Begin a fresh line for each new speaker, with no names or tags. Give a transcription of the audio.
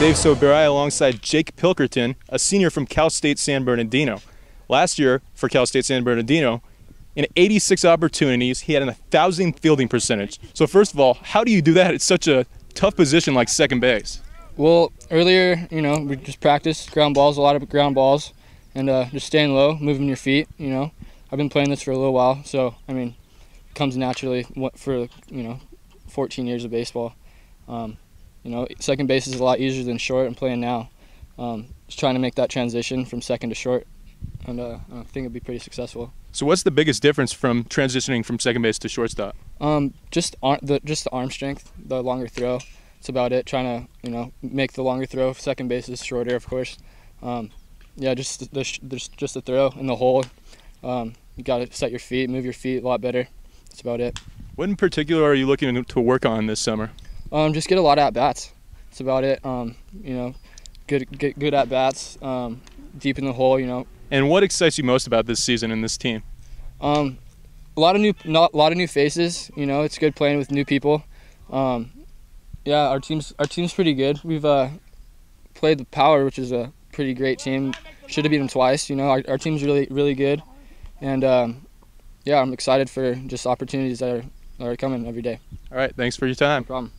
Dave Sobieraj alongside Jake Pilkerton, a senior from Cal State San Bernardino. Last year for Cal State San Bernardino, in 86 opportunities, he had a 1,000 fielding percentage. So, first of all, how do you do that at such a tough position like second base?
Well, earlier, you know, we just practiced ground balls, a lot of ground balls, and uh, just staying low, moving your feet. You know, I've been playing this for a little while, so I mean, it comes naturally for you know, 14 years of baseball. Um, you know, second base is a lot easier than short. I'm playing now. Um, just trying to make that transition from second to short, and uh, I think it'll be pretty successful.
So, what's the biggest difference from transitioning from second base to shortstop?
Um, just ar- the just the arm strength, the longer throw. That's about it. Trying to you know make the longer throw. Second base is shorter, of course. Um, yeah, just the, the just the throw in the hole. Um, you got to set your feet, move your feet a lot better. That's about it.
What in particular are you looking to work on this summer?
Um, just get a lot of at bats. That's about it. Um, you know, good get good at bats, um, deep in the hole. You know.
And what excites you most about this season and this team?
Um, a lot of new, not, a lot of new faces. You know, it's good playing with new people. Um, yeah, our team's our team's pretty good. We've uh, played the Power, which is a pretty great team. Should have beat them twice. You know, our, our team's really really good, and um, yeah, I'm excited for just opportunities that are, that are coming every day.
All right, thanks for your time.
No problem.